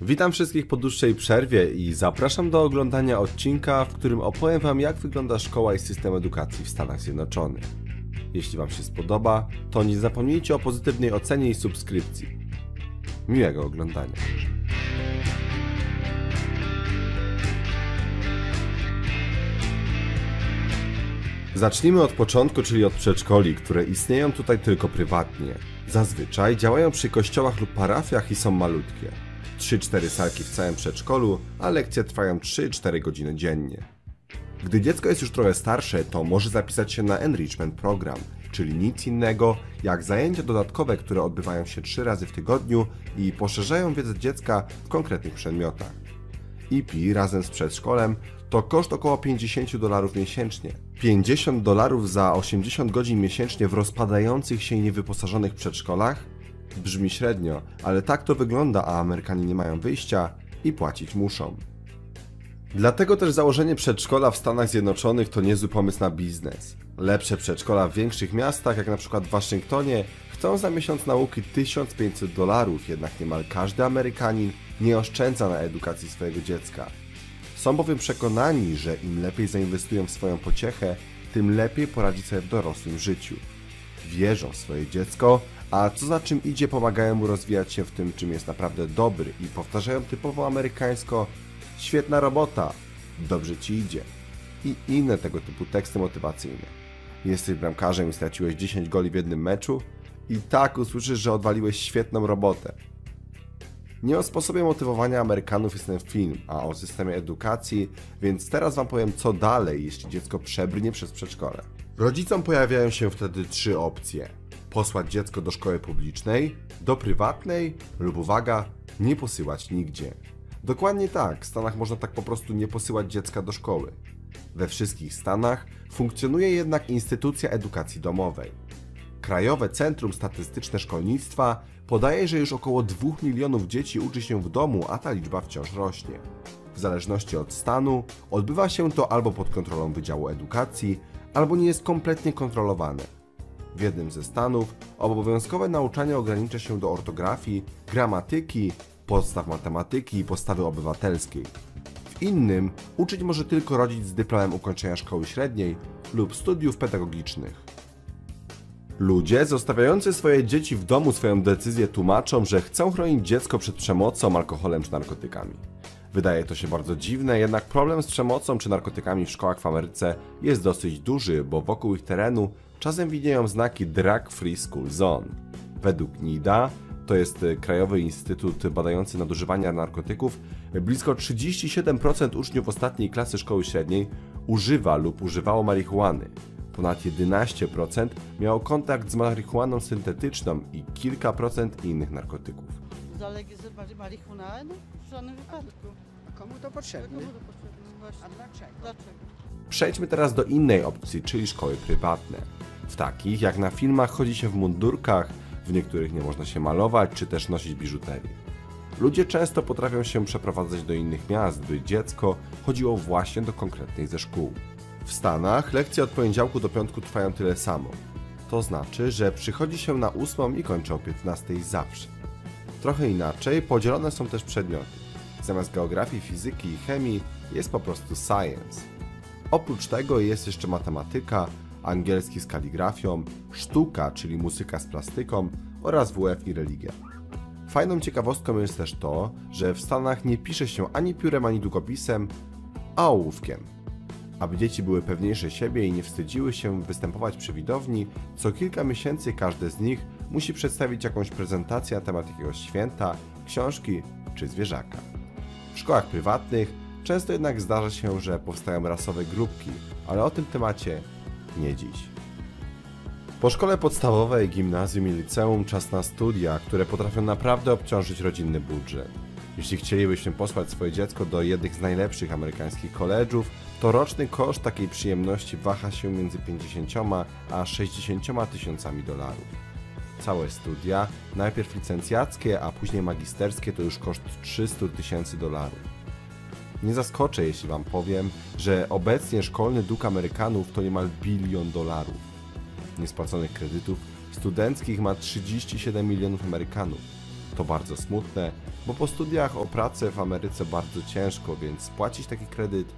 Witam wszystkich po dłuższej przerwie i zapraszam do oglądania odcinka, w którym opowiem Wam, jak wygląda szkoła i system edukacji w Stanach Zjednoczonych. Jeśli Wam się spodoba, to nie zapomnijcie o pozytywnej ocenie i subskrypcji. Miłego oglądania. Zacznijmy od początku, czyli od przedszkoli, które istnieją tutaj tylko prywatnie. Zazwyczaj działają przy kościołach lub parafiach i są malutkie. 3-4 salki w całym przedszkolu, a lekcje trwają 3-4 godziny dziennie. Gdy dziecko jest już trochę starsze, to może zapisać się na Enrichment Program, czyli nic innego jak zajęcia dodatkowe, które odbywają się 3 razy w tygodniu i poszerzają wiedzę dziecka w konkretnych przedmiotach. IP razem z przedszkolem to koszt około 50 dolarów miesięcznie. 50 dolarów za 80 godzin miesięcznie w rozpadających się i niewyposażonych przedszkolach? Brzmi średnio, ale tak to wygląda, a Amerykanie nie mają wyjścia i płacić muszą. Dlatego też założenie przedszkola w Stanach Zjednoczonych to niezły pomysł na biznes. Lepsze przedszkola w większych miastach, jak na przykład w Waszyngtonie, chcą za miesiąc nauki 1500 dolarów, jednak niemal każdy Amerykanin nie oszczędza na edukacji swojego dziecka. Są bowiem przekonani, że im lepiej zainwestują w swoją pociechę, tym lepiej poradzi sobie w dorosłym życiu. Wierzą w swoje dziecko, a co za czym idzie, pomagają mu rozwijać się w tym, czym jest naprawdę dobry i powtarzają typowo amerykańsko świetna robota, dobrze ci idzie i inne tego typu teksty motywacyjne. Jesteś bramkarzem i straciłeś 10 goli w jednym meczu i tak usłyszysz, że odwaliłeś świetną robotę. Nie o sposobie motywowania Amerykanów jest ten film, a o systemie edukacji, więc teraz Wam powiem co dalej, jeśli dziecko przebrnie przez przedszkole. Rodzicom pojawiają się wtedy trzy opcje. Posłać dziecko do szkoły publicznej, do prywatnej lub uwaga, nie posyłać nigdzie. Dokładnie tak, w Stanach można tak po prostu nie posyłać dziecka do szkoły. We wszystkich Stanach funkcjonuje jednak instytucja edukacji domowej. Krajowe Centrum Statystyczne Szkolnictwa podaje, że już około 2 milionów dzieci uczy się w domu, a ta liczba wciąż rośnie. W zależności od stanu odbywa się to albo pod kontrolą Wydziału Edukacji, albo nie jest kompletnie kontrolowane. W jednym ze stanów obowiązkowe nauczanie ogranicza się do ortografii, gramatyki, podstaw matematyki i postawy obywatelskiej. W innym uczyć może tylko rodzic z dyplomem ukończenia szkoły średniej lub studiów pedagogicznych. Ludzie zostawiający swoje dzieci w domu swoją decyzję tłumaczą, że chcą chronić dziecko przed przemocą, alkoholem czy narkotykami. Wydaje to się bardzo dziwne, jednak problem z przemocą czy narkotykami w szkołach w Ameryce jest dosyć duży, bo wokół ich terenu czasem widnieją znaki Drug Free School Zone. Według NIDA, to jest Krajowy Instytut badający nadużywania narkotyków, blisko 37% uczniów ostatniej klasy szkoły średniej używa lub używało marihuany ponad 11% miało kontakt z marihuaną syntetyczną i kilka procent innych narkotyków. Zalegalizować marihuanę? W żadnym wypadku. A komu to potrzebne? Komu to potrzebne? Właśnie. A dlaczego? Dlaczego? Przejdźmy teraz do innej opcji, czyli szkoły prywatne. W takich, jak na filmach, chodzi się w mundurkach, w niektórych nie można się malować czy też nosić biżuterię. Ludzie często potrafią się przeprowadzać do innych miast, by dziecko chodziło właśnie do konkretnej ze szkół. W Stanach lekcje od poniedziałku do piątku trwają tyle samo. To znaczy, że przychodzi się na 8 i kończy o 15 zawsze. Trochę inaczej podzielone są też przedmioty. Zamiast geografii, fizyki i chemii jest po prostu science. Oprócz tego jest jeszcze matematyka, angielski z kaligrafią, sztuka, czyli muzyka z plastyką oraz WF i religia. Fajną ciekawostką jest też to, że w Stanach nie pisze się ani piórem, ani długopisem, a ołówkiem. Aby dzieci były pewniejsze siebie i nie wstydziły się występować przy widowni, co kilka miesięcy każde z nich musi przedstawić jakąś prezentację na temat jakiegoś święta, książki czy zwierzaka. W szkołach prywatnych często jednak zdarza się, że powstają rasowe grupki, ale o tym temacie nie dziś. Po szkole podstawowej, gimnazjum i liceum czas na studia, które potrafią naprawdę obciążyć rodzinny budżet. Jeśli chcielibyśmy posłać swoje dziecko do jednych z najlepszych amerykańskich koledżów, to roczny koszt takiej przyjemności waha się między 50 a 60 tysiącami dolarów. Całe studia, najpierw licencjackie, a później magisterskie, to już koszt 300 tysięcy dolarów. Nie zaskoczę, jeśli Wam powiem, że obecnie szkolny dług Amerykanów to niemal bilion dolarów. Niespłaconych kredytów studenckich ma 37 milionów Amerykanów. To bardzo smutne, bo po studiach o pracę w Ameryce bardzo ciężko, więc spłacić taki kredyt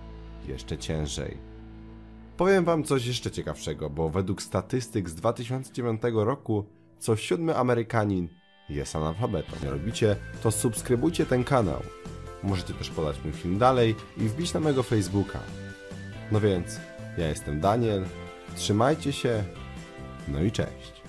jeszcze ciężej. Powiem wam coś jeszcze ciekawszego, bo według statystyk z 2009 roku co siódmy Amerykanin jest analfabetą. Nie robicie, to subskrybujcie ten kanał. Możecie też podać mój film dalej i wbić na mojego Facebooka. No więc, ja jestem Daniel, trzymajcie się, no i cześć.